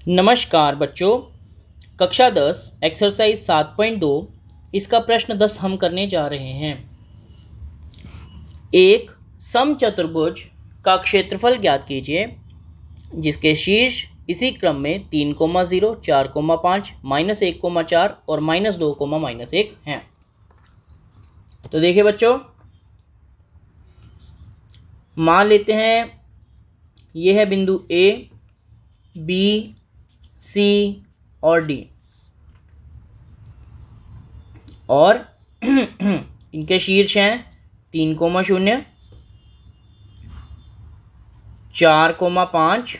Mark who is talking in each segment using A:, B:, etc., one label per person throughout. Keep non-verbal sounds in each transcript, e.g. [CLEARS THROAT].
A: नमस्कार बच्चों, कक्षा दस एक्सरसाइज सात पॉइंट दो, इसका प्रश्न दस हम करने जा रहे हैं। एक सम चतुर्भुज का क्षेत्रफल ज्ञात कीजिए, जिसके शीर्ष इसी क्रम में तीन कोमा ज़ीरो, चार कोमा पाँच, माइनस एक कोमा चार और माइनस दो कोमा माइनस एक हैं। तो देखिए बच्चों, मान लेते हैं, यह है बिंदु ए बी सी और डी और [CLEARS THROAT] इनके शीर्ष हैं तीन कोमा शून्य, चार कोमा पाँच,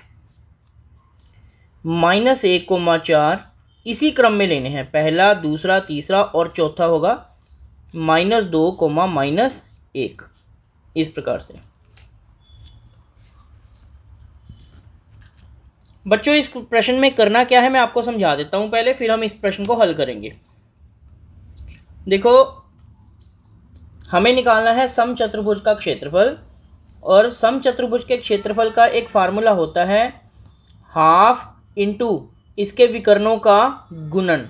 A: माइनस एक कोमा चार, इसी क्रम में लेने हैं। पहला, दूसरा, तीसरा और चौथा होगा, माइनस दो कोमा माइनस एक, इस प्रकार से। बच्चों, इस प्रश्न में करना क्या है, मैं आपको समझा देता हूँ पहले, फिर हम इस प्रश्न को हल करेंगे। देखो, हमें निकालना है सम चतुर्भुज का क्षेत्रफल, और सम चतुर्भुज के क्षेत्रफल का एक फार्मूला होता है हाफ़ इंटू इसके विकर्णों का गुणन।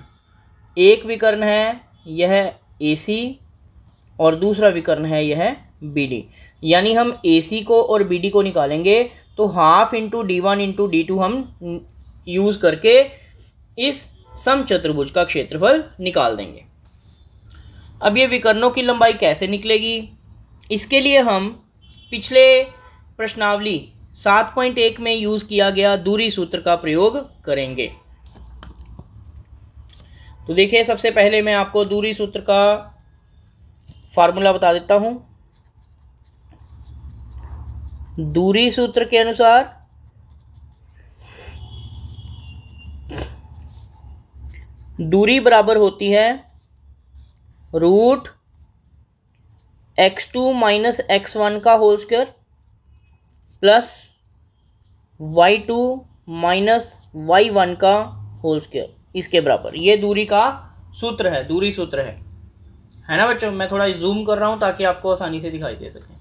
A: एक विकर्ण है, यह ए सी और दूसरा विकर्ण है, यह बी डी यानी हम ए सी को और बी डी को निकालेंगे तो half into D one into D two हम यूज़ करके इस सम चतुर्भुज का क्षेत्रफल निकाल देंगे। अब ये विकर्णों की लंबाई कैसे निकलेगी? इसके लिए हम पिछले प्रश्नावली सात पॉइंट एक में यूज़ किया गया दूरी सूत्र का प्रयोग करेंगे। तो देखिए, सबसे पहले मैं आपको दूरी सूत्र का फार्मूला बता देता हूँ। दूरी सूत्र के अनुसार दूरी बराबर होती है root X two minus X one का whole square plus Y two minus Y one का होल स्क्वायर। इसके बराबर। ये दूरी का सूत्र है, दूरी सूत्र है। है ना बच्चों? मैं थोड़ा जूम कर रहा हूँ ताकि आपको आसानी से दिखाई दे सके।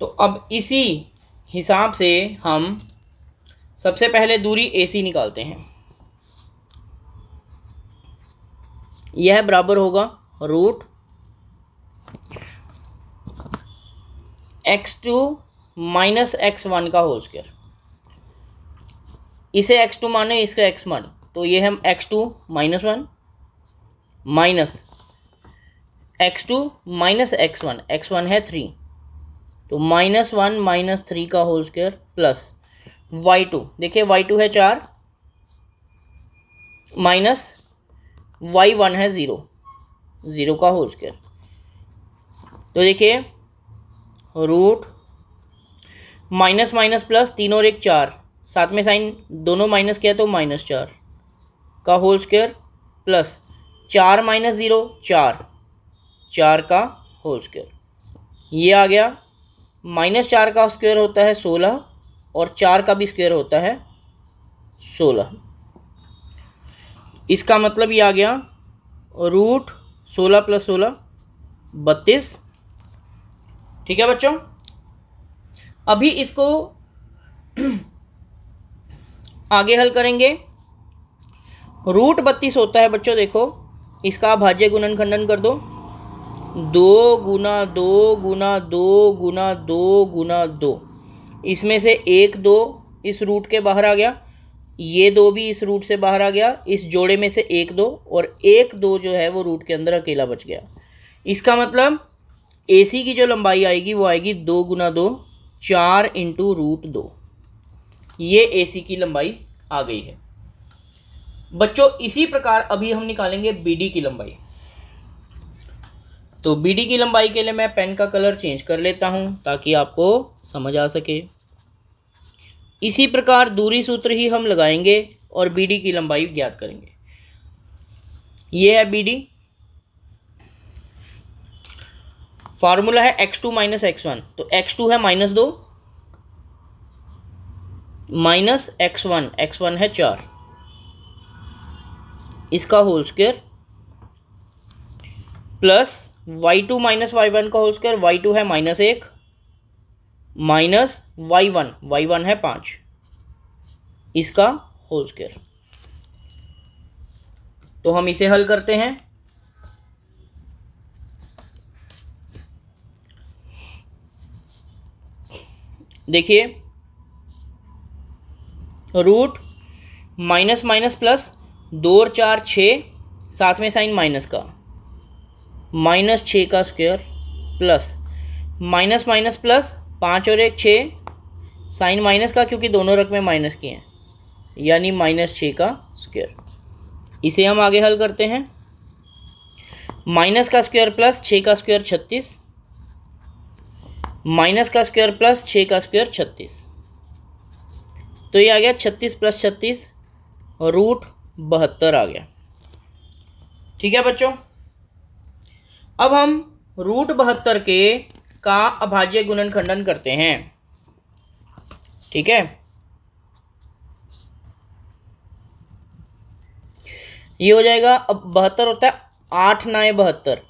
A: तो अब इसी हिसाब से हम सबसे पहले दूरी ए सी निकालते हैं। यह बराबर होगा root X two minus X one का होल स्क्वायर इसे एक्स टू माने इसका एक्स मान। तो ये हम X two minus one minus X two minus X one X one है थ्री तो माइनस वन माइनस थ्री का whole square plus Y two देखिए वाई टू है चार माइनस वाई वन है ज़ीरो ज़ीरो का होल स्क्वायर तो देखिए रूट माइनस माइनस प्लस तीन और एक चार. साथ में साइन दोनों माइनस किया तो माइनस चार. का होल स्क्वायर प्लस चार माइनस ज़ीरो चार. चार का होल स्क्वायर ये आ गया माइनस चार का स्क्वायर होता है सोलह और चार का भी स्क्वायर होता है सोलह। इसका मतलब ये आ गया, रूट सोलह प्लस सोलह, बत्तीस। ठीक है बच्चों? अभी इसको [CLEARS THROAT] आगे हल करेंगे। रूट बत्तीस होता है बच्चों, देखो, इसका भाज्य गुणन खंडन कर दो। दो गुना दो गुना दो गुना दो गुना दो। इसमें से एक दो इस रूट के बाहर आ गया, ये दो भी इस रूट से बाहर आ गया, इस जोड़े में से एक दो, और एक दो जो है वो रूट के अंदर अकेला बच गया। इसका मतलब ए सी की जो लंबाई आएगी वो आएगी दो गुना दो, चार इंटू रूट दो। ये ए सी की लंबाई आ गई है। बच्चों, इसी प्रकार अभी हम निकालेंगे बी डी की लंबाई। तो बीड़ी की लंबाई के लिए मैं पेन का कलर चेंज कर लेता हूँ ताकि आपको समझ आ सके। इसी प्रकार दूरी सूत्र ही हम लगाएँगे और बीडी की लंबाई ज्ञात करेंगे। ये है बी डी फार्मूला है X two minus X one तो एक्स टू है माइनस दो। Minus X one X one है चार। इसका whole square plus Y two minus Y one का होल स्क्वायर वाई टू है माइनस एक minus Y one Y one है पाँच। इसका होल स्क्वायर तो हम इसे हल करते हैं। देखिए रूट माइनस माइनस प्लस दो और चार छ, साथ में साइन माइनस का। माइनस छः का square plus. Minus minus plus पाँच और एक छः। साइन माइनस का क्योंकि दोनों रकमें माइनस की हैं। यानी माइनस छः का स्क्वायर। इसे हम आगे हल करते हैं। माइनस का स्क्वायर प्लस छः का स्क्वायर छत्तीस। माइनस का स्क्वायर प्लस छः का स्क्वायर छत्तीस। तो ये आ गया छत्तीस प्लस छत्तीस रूट बहत्तर आ गया। ठीक है बच्चों? अब हम रूट बहत्तर के का अभाज्य गुणन खंडन करते हैं। ठीक है? ये हो जाएगा, अब बहत्तर होता है, आठ नाए बहत्तर।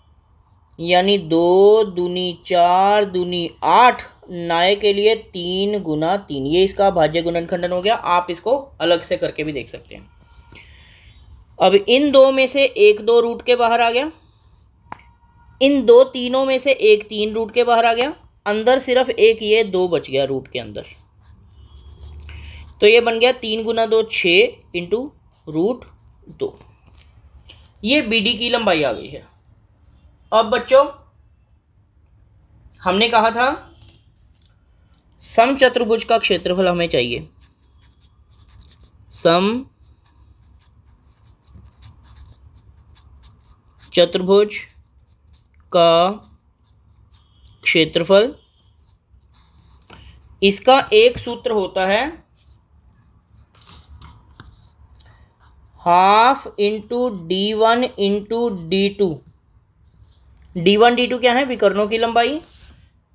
A: यानी दो दूनी चार दूनी आठ नाय के लिए तीन गुना तीन। ये इसका भाज्य गुणन खंडन हो गया, आप इसको अलग से करके भी देख सकते हैं। अब इन दो में से एक दो रूट के बाहर आ गया। इन दो तीनों में से एक तीन रूट के बाहर आ गया। अंदर सिर्फ़ एक, ये दो बच गया रूट के अंदर। तो ये बन गया तीन गुना दो छ इंटू रूट दो। ये बी डी की लंबाई आ गई है। अब बच्चों, हमने कहा था, सम चतुर्भुज का क्षेत्रफल हमें चाहिए। सम चतुर्भुज का क्षेत्रफल, इसका एक सूत्र होता है half into D one into D two. D one, D two क्या है? विकर्णों की लंबाई।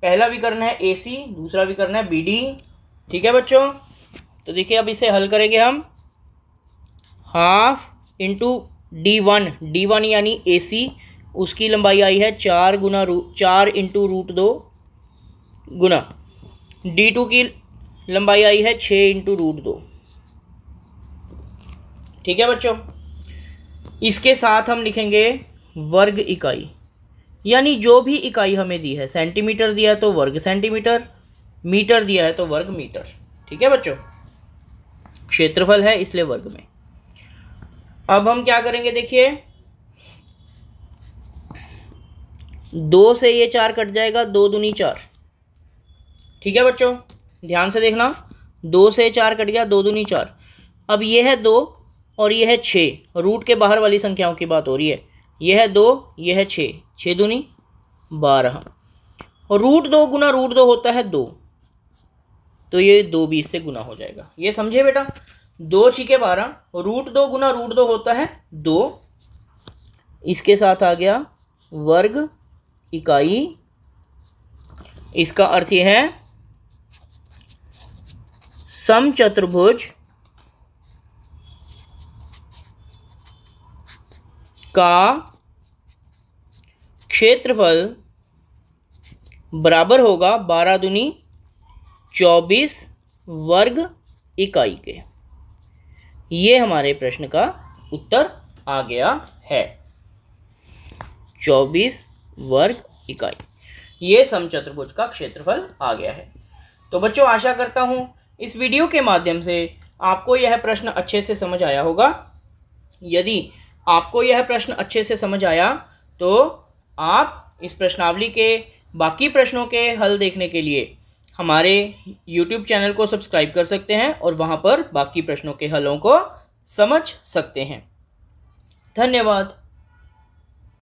A: पहला विकर्ण है ए सी, दूसरा विकर्ण है बी डी। ठीक है बच्चों? तो देखिए अब इसे हल करेंगे हम। Half into D one D one यानी ए सी उसकी लंबाई आई है चार गुना रू, चार इंटू रूट दो गुना। डी टू की लंबाई आई है छः इंटू रूट दो। ठीक है बच्चों? इसके साथ हम लिखेंगे वर्ग इकाई। यानी जो भी इकाई हमें दी है सेंटीमीटर दिया है तो वर्ग सेंटीमीटर मीटर दिया है तो वर्ग मीटर। ठीक है बच्चों? क्षेत्रफल है इसलिए वर्ग में। अब हम क्या करेंगे देखिए? दो से ये चार कट जाएगा, दो दूनी चार। ठीक है बच्चों? ध्यान से देखना। दो से चार कट गया, दो दूनी चार। अब ये है दो और ये है छः। रूट के बाहर वाली संख्याओं की बात हो रही है। यह है दो यह है छः। छः दूनी, बारह। और रूट दो गुना रूट दो होता है दो। तो ये दो बीस से गुना हो जाएगा। ये समझे बेटा? दो छीके बारह, रूट दो गुना रूट दो होता है दो। इसके साथ आ गया वर्ग इकाई। इसका अर्थ यह है, सम चतुर्भुज का क्षेत्रफल बराबर होगा बारह दुनी चौबीस वर्ग इकाई के। ये हमारे प्रश्न का उत्तर आ गया है। चौबीस वर्ग इकाई। ये समचतुर्भुज का क्षेत्रफल आ गया है। तो बच्चों, आशा करता हूँ इस वीडियो के माध्यम से आपको यह प्रश्न अच्छे से समझ आया होगा। यदि आपको यह प्रश्न अच्छे से समझ आया तो आप इस प्रश्नावली के बाकी प्रश्नों के हल देखने के लिए हमारे YouTube चैनल को सब्सक्राइब कर सकते हैं और वहाँ पर बाकी प्रश्नों के हलों को समझ सकते हैं। धन्यवाद।